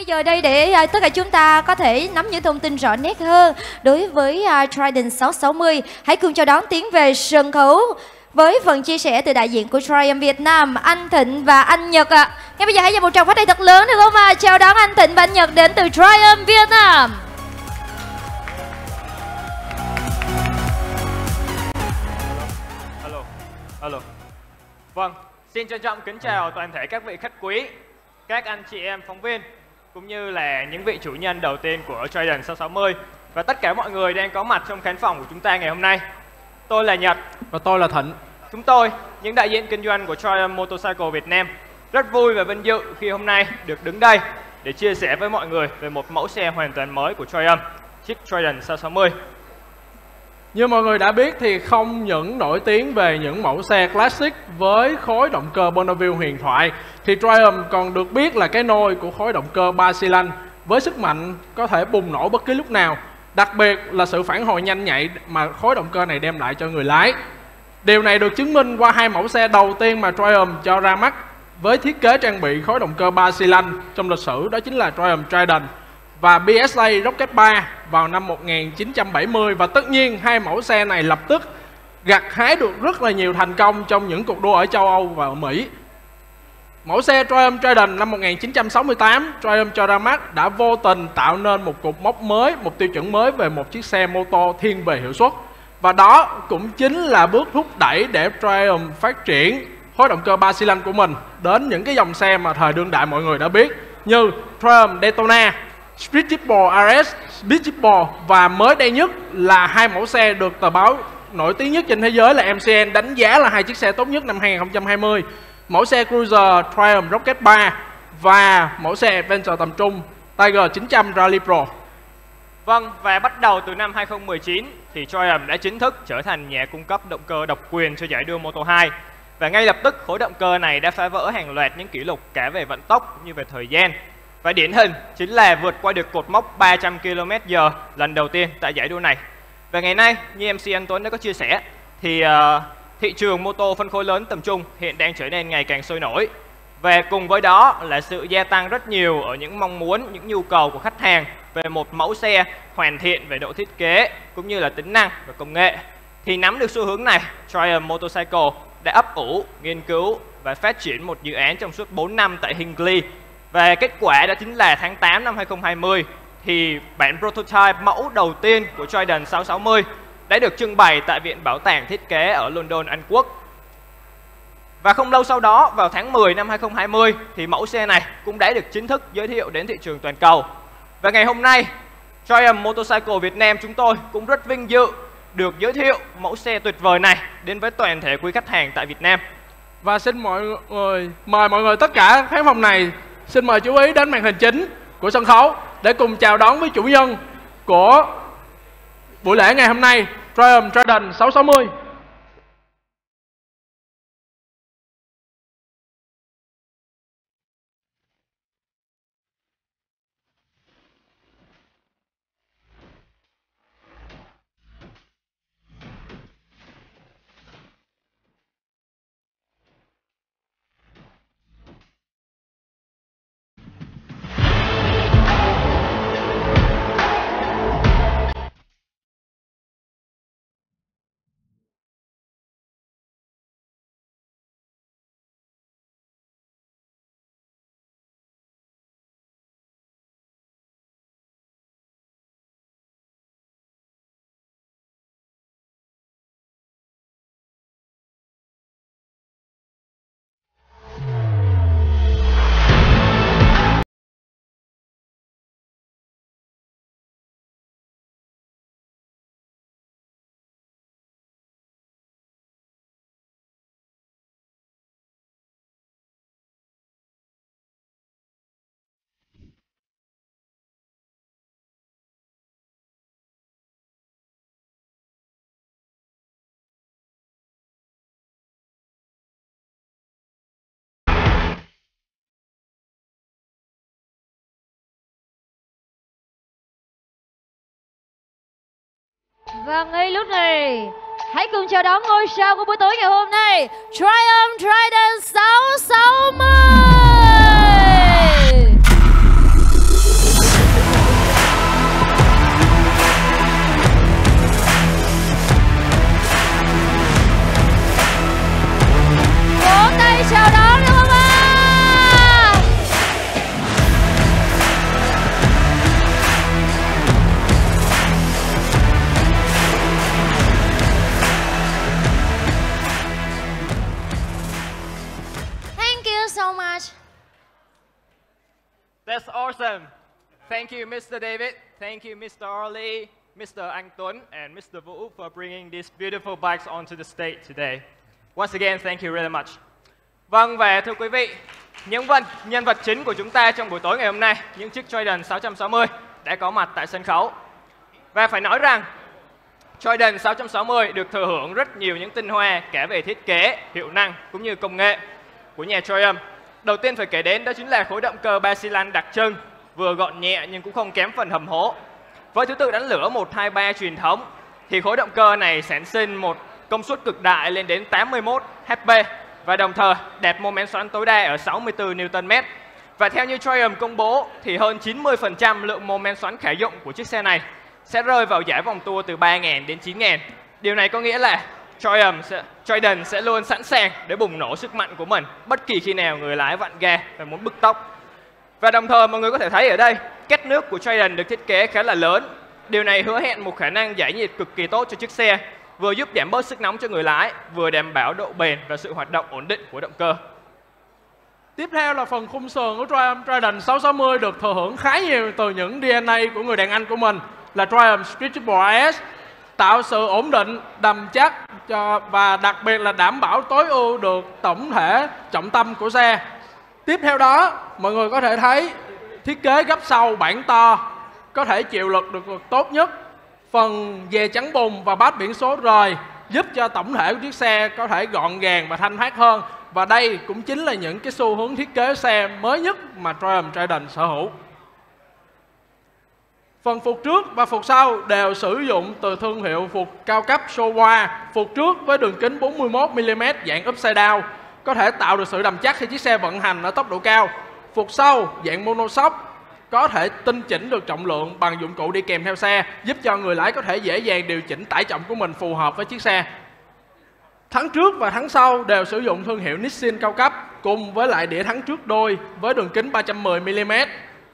bây giờ đây để à, tất cả chúng ta có thể nắm những thông tin rõ nét hơn đối với à, Trident 660. Hãy cùng chào đón tiến về sân khấu với phần chia sẻ từ đại diện của Triumph Việt Nam, anh Thịnh và anh Nhật ạ. À. Ngay bây giờ hãy dành một tràng phát tay thật lớn được không ạ? À? Chào đón anh Thịnh và anh Nhật đến từ Triumph Việt Nam. Alo, alo. Vâng, xin trân trọng kính chào toàn thể các vị khách quý, các anh chị em phóng viên, cũng như là những vị chủ nhân đầu tiên của Trident 660 và tất cả mọi người đang có mặt trong khán phòng của chúng ta ngày hôm nay. Tôi là Nhật và tôi là Thịnh. Chúng tôi, những đại diện kinh doanh của Triumph Motorcycle Việt Nam, rất vui và vinh dự khi hôm nay được đứng đây để chia sẻ với mọi người về một mẫu xe hoàn toàn mới của Triumph, chiếc Trident 660. Như mọi người đã biết thì không những nổi tiếng về những mẫu xe classic với khối động cơ Bonneville huyền thoại, thì Triumph còn được biết là cái nôi của khối động cơ 3 xi lanh với sức mạnh có thể bùng nổ bất cứ lúc nào, Đặc biệt là sự phản hồi nhanh nhạy mà khối động cơ này đem lại cho người lái. Điều này được chứng minh qua hai mẫu xe đầu tiên mà Triumph cho ra mắt với thiết kế trang bị khối động cơ 3 xi lanh trong lịch sử, đó chính là Triumph Trident và BSA Rocket 3 vào năm 1970 và tất nhiên hai mẫu xe này lập tức gặt hái được rất là nhiều thành công trong những cuộc đua ở châu Âu và ở Mỹ. Mẫu xe Triumph Trident năm 1968, Triumph cho ra mắt đã vô tình tạo nên một cột mốc mới, một tiêu chuẩn mới về một chiếc xe mô tô thiên về hiệu suất. Và đó cũng chính là bước thúc đẩy để Triumph phát triển khối động cơ 3 xi lanh của mình đến những cái dòng xe mà thời đương đại mọi người đã biết như Triumph Daytona, Speed Triple RS, Speed Triple và mới đây nhất là hai mẫu xe được tờ báo nổi tiếng nhất trên thế giới là MCN đánh giá là hai chiếc xe tốt nhất năm 2020 mẫu xe Cruiser Triumph Rocket 3 và mẫu xe Adventure tầm trung Tiger 900 Rally Pro. Vâng, và bắt đầu từ năm 2019 thì Triumph đã chính thức trở thành nhà cung cấp động cơ độc quyền cho giải đua Moto 2. Và ngay lập tức khối động cơ này đã phá vỡ hàng loạt những kỷ lục cả về vận tốc như về thời gian. Và điển hình chính là vượt qua được cột mốc 300 km/h lần đầu tiên tại giải đua này. Và ngày nay, như MC Anh Tuấn đã có chia sẻ, thì uh, thị trường mô tô phân khối lớn tầm trung hiện đang trở nên ngày càng sôi nổi. Và cùng với đó là sự gia tăng rất nhiều ở những mong muốn, những nhu cầu của khách hàng về một mẫu xe hoàn thiện về độ thiết kế cũng như là tính năng và công nghệ. Thì nắm được xu hướng này, Triumph Motorcycle đã ấp ủ, nghiên cứu và phát triển một dự án trong suốt 4 năm tại Hinkley. Và kết quả đó chính là tháng 8 năm 2020 thì bản prototype mẫu đầu tiên của Trident 660 đã được trưng bày tại Viện Bảo tàng Thiết kế ở London, Anh Quốc. Và không lâu sau đó, vào tháng 10 năm 2020, thì mẫu xe này cũng đã được chính thức giới thiệu đến thị trường toàn cầu. Và ngày hôm nay, Triumph Motorcycle Việt Nam chúng tôi cũng rất vinh dự được giới thiệu mẫu xe tuyệt vời này đến với toàn thể quý khách hàng tại Việt Nam. Và xin mọi người mời mọi người tất cả khán phòng này xin mời chú ý đến màn hình chính của sân khấu để cùng chào đón với chủ nhân của buổi lễ ngày hôm nay, Triumph Trident 660 Và ngay lúc này, Hãy cùng chào đón ngôi sao của buổi tối ngày hôm nay. Triumph Trident 660 Thank you, Mr. David. Thank you, Mr. Orly, Mr. Anh Tuấn, and Mr. Vũ for bringing these beautiful bikes onto the stage today. Once again, thank you really much. Vâng, và thưa quý vị, những vật, nhân vật chính của chúng ta trong buổi tối ngày hôm nay, những chiếc Trident 660 đã có mặt tại sân khấu. Và phải nói rằng, Trident 660 được thừa hưởng rất nhiều những tinh hoa cả về thiết kế, hiệu năng cũng như công nghệ của nhà Triumph. Đầu tiên phải kể đến đó chính là khối động cơ ba xi lanh đặc trưng, vừa gọn nhẹ nhưng cũng không kém phần hầm hố. Với thứ tự đánh lửa 123 truyền thống thì khối động cơ này sản sinh một công suất cực đại lên đến 81 HP và đồng thời đạt mô men xoắn tối đa ở 64 Nm. Và theo như Triumph công bố thì hơn 90% lượng mô men xoắn khả dụng của chiếc xe này sẽ rơi vào giải vòng tua từ 3.000 đến 9.000. Điều này có nghĩa là Triumph sẽ, sẽ luôn sẵn sàng để bùng nổ sức mạnh của mình bất kỳ khi nào người lái vặn ga và muốn bứt tốc. Và đồng thời mọi người có thể thấy ở đây, cách nước của Trident được thiết kế khá là lớn. Điều này hứa hẹn một khả năng giải nhiệt cực kỳ tốt cho chiếc xe, vừa giúp giảm bớt sức nóng cho người lái, vừa đảm bảo độ bền và sự hoạt động ổn định của động cơ. Tiếp theo là phần khung sườn của Triumph Trident 660 được thừa hưởng khá nhiều từ những DNA của người đàn anh của mình là Triumph Stretchable AS tạo sự ổn định, đầm chắc cho và đặc biệt là đảm bảo tối ưu được tổng thể trọng tâm của xe. Tiếp theo đó, mọi người có thể thấy thiết kế gấp sau bản to có thể chịu lực được lực tốt nhất. Phần dè chắn bùn và bát biển số rời giúp cho tổng thể của chiếc xe có thể gọn gàng và thanh thoát hơn. Và đây cũng chính là những cái xu hướng thiết kế xe mới nhất mà Triumph Trident sở hữu. Phần phục trước và phục sau đều sử dụng từ thương hiệu phục cao cấp Showa. Phục trước với đường kính 41mm dạng upside down có thể tạo được sự đầm chắc khi chiếc xe vận hành ở tốc độ cao. Phục sau dạng monoshock có thể tinh chỉnh được trọng lượng bằng dụng cụ đi kèm theo xe, giúp cho người lái có thể dễ dàng điều chỉnh tải trọng của mình phù hợp với chiếc xe. Thắng trước và thắng sau đều sử dụng thương hiệu Nissin cao cấp cùng với lại đĩa thắng trước đôi với đường kính 310mm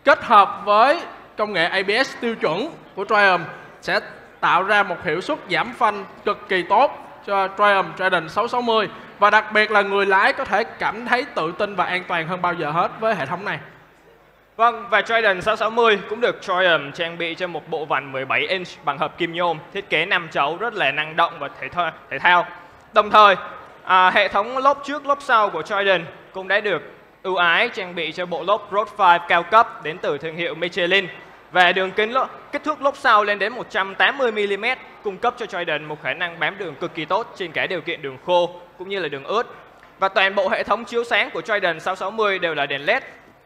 kết hợp với công nghệ ABS tiêu chuẩn của Triumph sẽ tạo ra một hiệu suất giảm phanh cực kỳ tốt cho Triumph Trident 660 và đặc biệt là người lái có thể cảm thấy tự tin và an toàn hơn bao giờ hết với hệ thống này. Vâng, và Trident 660 cũng được Triumph trang bị cho một bộ vành 17 inch bằng hợp kim nhôm, thiết kế 5 chấu rất là năng động và thể, thao, thể thao. Đồng thời, à, hệ thống lốp trước lốp sau của Trident cũng đã được ưu ái trang bị cho bộ lốp Road 5 cao cấp đến từ thương hiệu Michelin về đường kính lốp, kích thước lốp sau lên đến 180mm cung cấp cho Trident một khả năng bám đường cực kỳ tốt trên cả điều kiện đường khô cũng như là đường ướt. Và toàn bộ hệ thống chiếu sáng của Trident 660 đều là đèn LED.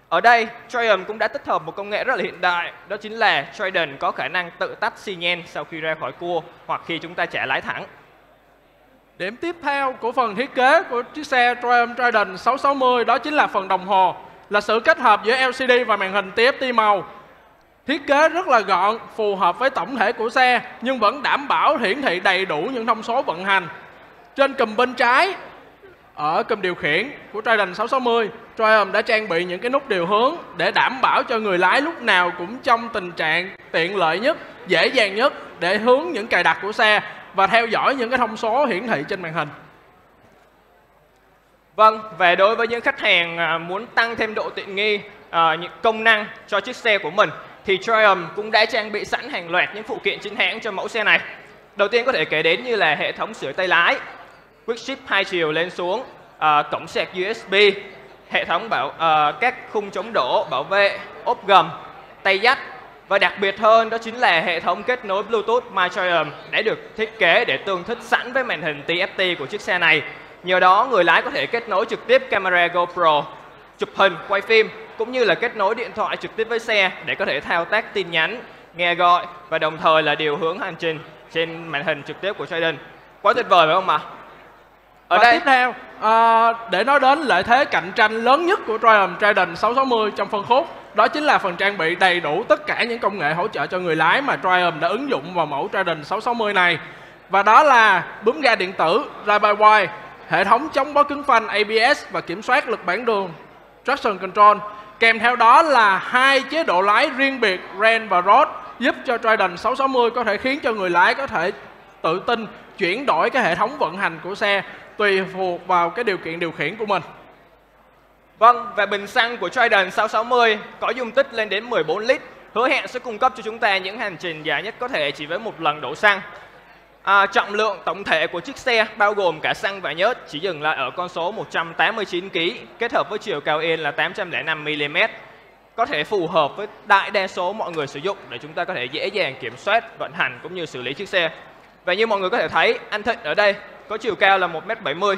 Ở đây, Trident cũng đã tích hợp một công nghệ rất là hiện đại, đó chính là Trident có khả năng tự tắt xi nhan sau khi ra khỏi cua hoặc khi chúng ta trả lái thẳng. Điểm tiếp theo của phần thiết kế của chiếc xe Triumph Trident 660 đó chính là phần đồng hồ, là sự kết hợp giữa LCD và màn hình TFT màu Thiết kế rất là gọn, phù hợp với tổng thể của xe nhưng vẫn đảm bảo hiển thị đầy đủ những thông số vận hành. Trên cùm bên trái ở cùm điều khiển của Trident 660, Triumph đã trang bị những cái nút điều hướng để đảm bảo cho người lái lúc nào cũng trong tình trạng tiện lợi nhất, dễ dàng nhất để hướng những cài đặt của xe và theo dõi những cái thông số hiển thị trên màn hình. Vâng, về đối với những khách hàng à, muốn tăng thêm độ tiện nghi, à, những công năng cho chiếc xe của mình thì Triumph cũng đã trang bị sẵn hàng loạt những phụ kiện chính hãng cho mẫu xe này. Đầu tiên có thể kể đến như là hệ thống sửa tay lái, quick shift hai chiều lên xuống, uh, cổng sạc USB, hệ thống bảo uh, các khung chống đổ, bảo vệ, ốp gầm, tay dắt và đặc biệt hơn đó chính là hệ thống kết nối Bluetooth My Triumph đã được thiết kế để tương thích sẵn với màn hình TFT của chiếc xe này. Nhờ đó người lái có thể kết nối trực tiếp camera GoPro, chụp hình, quay phim cũng như là kết nối điện thoại trực tiếp với xe để có thể thao tác tin nhắn, nghe gọi và đồng thời là điều hướng hành trình trên màn hình trực tiếp của Trident. Quá tuyệt vời phải không ạ? Ở và đây tiếp theo à, để nói đến lợi thế cạnh tranh lớn nhất của Triumph Trident 660 trong phân khúc đó chính là phần trang bị đầy đủ tất cả những công nghệ hỗ trợ cho người lái mà Triumph đã ứng dụng vào mẫu Trident 660 này và đó là bấm ga điện tử Ride by Wire hệ thống chống bó cứng phanh ABS và kiểm soát lực bản đường Traction Control Kèm theo đó là hai chế độ lái riêng biệt Ren và Road giúp cho Trident 660 có thể khiến cho người lái có thể tự tin chuyển đổi cái hệ thống vận hành của xe tùy thuộc vào cái điều kiện điều khiển của mình. Vâng, và bình xăng của Trident 660 có dung tích lên đến 14 lít, hứa hẹn sẽ cung cấp cho chúng ta những hành trình dài nhất có thể chỉ với một lần đổ xăng. À, trọng lượng tổng thể của chiếc xe bao gồm cả xăng và nhớt chỉ dừng lại ở con số 189 kg kết hợp với chiều cao yên là 805 mm. Có thể phù hợp với đại đa số mọi người sử dụng để chúng ta có thể dễ dàng kiểm soát, vận hành cũng như xử lý chiếc xe. Và như mọi người có thể thấy, anh Thịnh ở đây có chiều cao là 1m70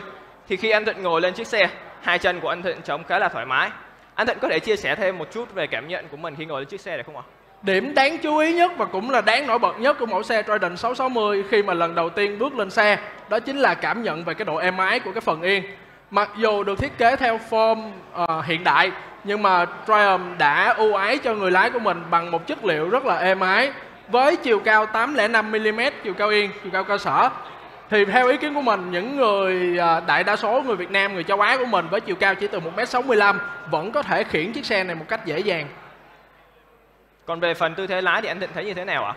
thì khi anh Thịnh ngồi lên chiếc xe, hai chân của anh Thịnh trống khá là thoải mái. Anh Thịnh có thể chia sẻ thêm một chút về cảm nhận của mình khi ngồi lên chiếc xe được không ạ? Điểm đáng chú ý nhất và cũng là đáng nổi bật nhất của mẫu xe Trident 660 khi mà lần đầu tiên bước lên xe đó chính là cảm nhận về cái độ êm ái của cái phần yên. Mặc dù được thiết kế theo form uh, hiện đại nhưng mà Triumph đã ưu ái cho người lái của mình bằng một chất liệu rất là êm ái với chiều cao 805mm chiều cao yên, chiều cao cơ sở thì theo ý kiến của mình những người ờ, đại đa số người Việt Nam người châu Á của mình với chiều cao chỉ từ 1m65 vẫn có thể khiển chiếc xe này một cách dễ dàng còn về phần tư thế lái thì anh định thấy như thế nào ạ?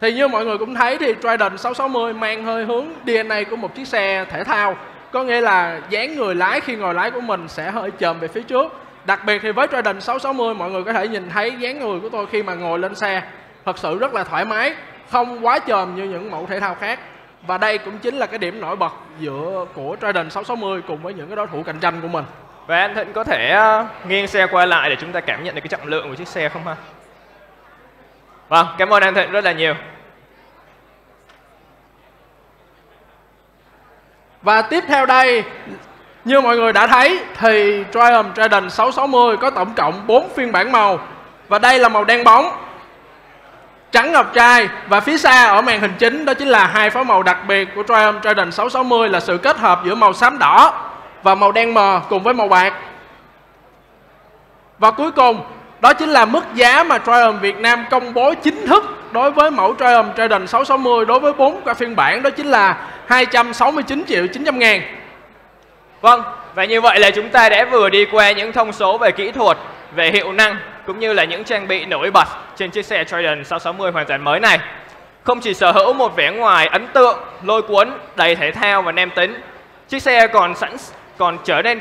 Thì như mọi người cũng thấy thì Trident 660 mang hơi hướng DNA của một chiếc xe thể thao. Có nghĩa là dáng người lái khi ngồi lái của mình sẽ hơi chồm về phía trước. Đặc biệt thì với Trident 660 mọi người có thể nhìn thấy dáng người của tôi khi mà ngồi lên xe. Thật sự rất là thoải mái Không quá chồm như những mẫu thể thao khác. Và đây cũng chính là cái điểm nổi bật giữa của Trident 660 cùng với những cái đối thủ cạnh tranh của mình. Và anh Thịnh có thể ờ, nghiêng xe qua lại để chúng ta cảm nhận được cái trọng lượng của chiếc xe không ha? Vâng, cảm ơn anh Thịnh rất là nhiều. Và tiếp theo đây, như mọi người đã thấy thì Triumph Trident 660 có tổng cộng 4 phiên bản màu. Và đây là màu đen bóng, trắng ngọc trai và phía xa ở màn hình chính đó chính là hai phối màu đặc biệt của Triumph Trident 660 là sự kết hợp giữa màu xám đỏ và màu đen mờ cùng với màu bạc. Và cuối cùng đó chính là mức giá mà Triumph Việt Nam công bố chính thức đối với mẫu Triumph Trident 660 đối với bốn cái phiên bản đó chính là 269 triệu 900 ngàn. Vâng, và như vậy là chúng ta đã vừa đi qua những thông số về kỹ thuật, về hiệu năng cũng như là những trang bị nổi bật trên chiếc xe Trident 660 hoàn toàn mới này. Không chỉ sở hữu một vẻ ngoài ấn tượng, lôi cuốn, đầy thể thao và nam tính, chiếc xe còn sẵn còn trở nên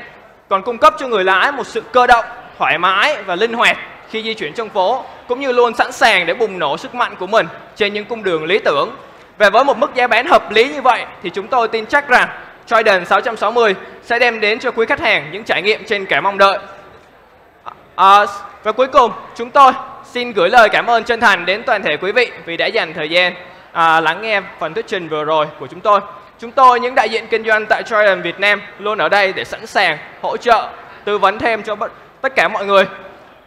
còn cung cấp cho người lái một sự cơ động, thoải mái và linh hoạt khi di chuyển trong phố cũng như luôn sẵn sàng để bùng nổ sức mạnh của mình trên những cung đường lý tưởng. Và với một mức giá bán hợp lý như vậy thì chúng tôi tin chắc rằng Trident 660 sẽ đem đến cho quý khách hàng những trải nghiệm trên cả mong đợi. À, và cuối cùng chúng tôi xin gửi lời cảm ơn chân thành đến toàn thể quý vị vì đã dành thời gian à, lắng nghe phần thuyết trình vừa rồi của chúng tôi. Chúng tôi, những đại diện kinh doanh tại Trident Việt Nam luôn ở đây để sẵn sàng hỗ trợ, tư vấn thêm cho tất cả mọi người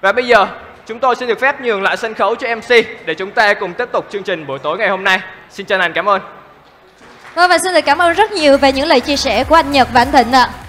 và bây giờ, chúng tôi xin được phép nhường lại sân khấu cho MC để chúng ta cùng tiếp tục chương trình buổi tối ngày hôm nay. Xin chân thành cảm ơn. Vâng và xin được cảm ơn rất nhiều về những lời chia sẻ của anh Nhật và anh Thịnh ạ. À.